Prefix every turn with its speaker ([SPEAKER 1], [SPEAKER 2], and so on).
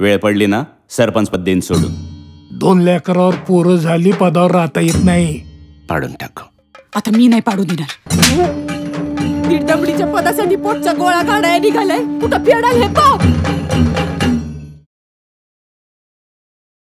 [SPEAKER 1] वेळ पडली ना? सरपंच पद देईन सोडून.
[SPEAKER 2] दोन लेकरावर पोरं झाली पदावर राहता येत नाही.
[SPEAKER 1] पाडून टाक.
[SPEAKER 3] आता मी नाही पाडू देणार.
[SPEAKER 4] दीड दमडीच्या पदासाठी पोटचा गोळा काढाय निघालाय. कुठं फेडाल हे पाव?